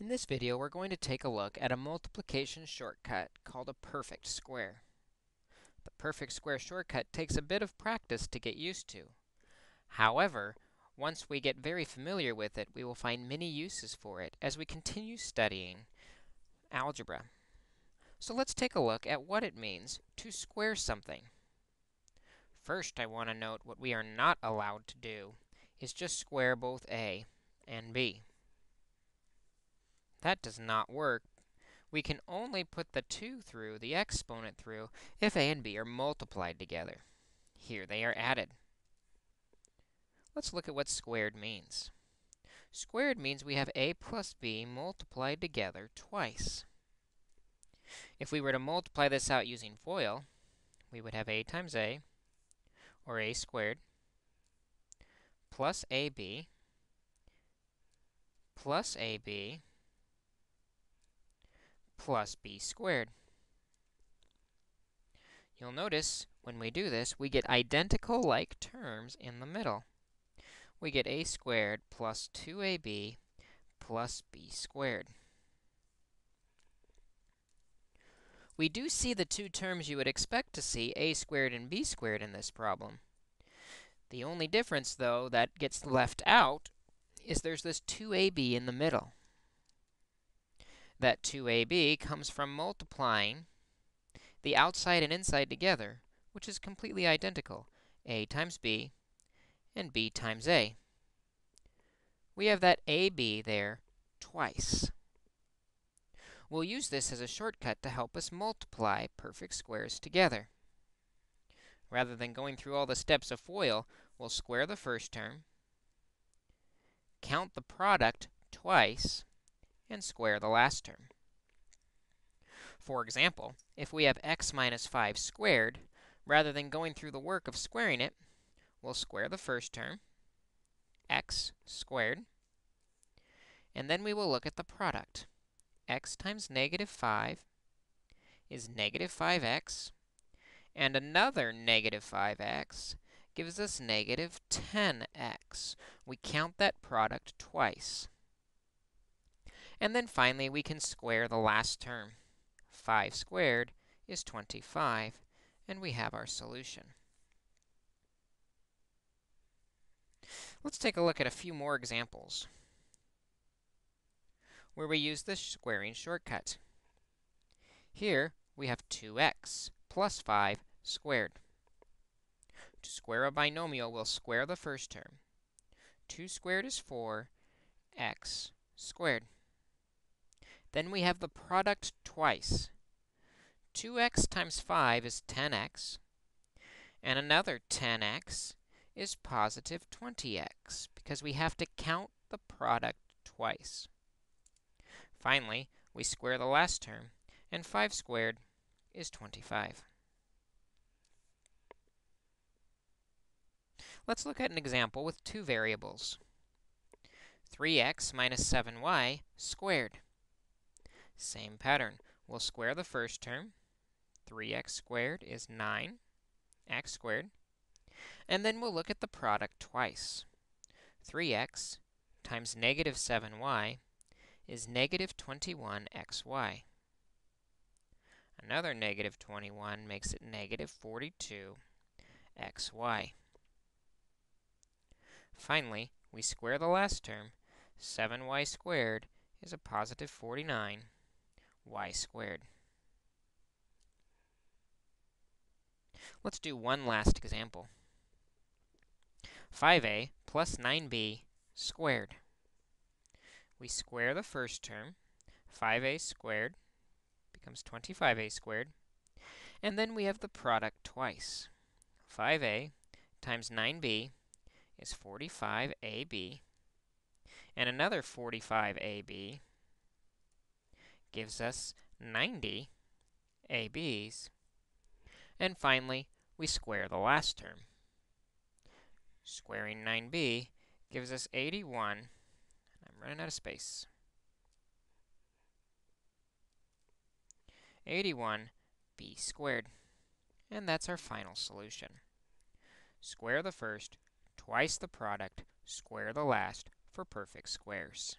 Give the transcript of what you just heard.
In this video, we're going to take a look at a multiplication shortcut called a perfect square. The perfect square shortcut takes a bit of practice to get used to. However, once we get very familiar with it, we will find many uses for it as we continue studying algebra. So let's take a look at what it means to square something. First, I want to note what we are not allowed to do is just square both a and b. That does not work. We can only put the 2 through, the exponent through, if a and b are multiplied together. Here they are added. Let's look at what squared means. Squared means we have a plus b multiplied together twice. If we were to multiply this out using FOIL, we would have a times a, or a squared, plus ab, plus ab, plus b squared. You'll notice when we do this, we get identical like terms in the middle. We get a squared plus 2ab plus b squared. We do see the two terms you would expect to see, a squared and b squared, in this problem. The only difference, though, that gets left out is there's this 2ab in the middle that 2ab comes from multiplying the outside and inside together, which is completely identical, a times b and b times a. We have that ab there twice. We'll use this as a shortcut to help us multiply perfect squares together. Rather than going through all the steps of FOIL, we'll square the first term, count the product twice, and square the last term. For example, if we have x minus 5 squared, rather than going through the work of squaring it, we'll square the first term, x squared, and then we will look at the product. x times negative 5 is negative 5x, and another negative 5x gives us negative 10x. We count that product twice. And then finally, we can square the last term. 5 squared is 25, and we have our solution. Let's take a look at a few more examples where we use the squaring shortcut. Here, we have 2x plus 5 squared. To square a binomial, we'll square the first term. 2 squared is 4, x squared. Then we have the product twice. 2x times 5 is 10x, and another 10x is positive 20x, because we have to count the product twice. Finally, we square the last term, and 5 squared is 25. Let's look at an example with two variables. 3x minus 7y squared. Same pattern. We'll square the first term. 3x squared is 9x squared. And then we'll look at the product twice. 3x times negative 7y is negative 21xy. Another negative 21 makes it negative 42xy. Finally, we square the last term. 7y squared is a positive 49 y squared. Let's do one last example. 5a plus 9b squared. We square the first term. 5a squared becomes 25a squared. And then we have the product twice. 5a times 9b is 45ab. And another 45ab gives us 90 ABs. And finally, we square the last term. Squaring 9b gives us 81. I'm running out of space. 81 b squared. And that's our final solution. Square the first, twice the product, square the last for perfect squares.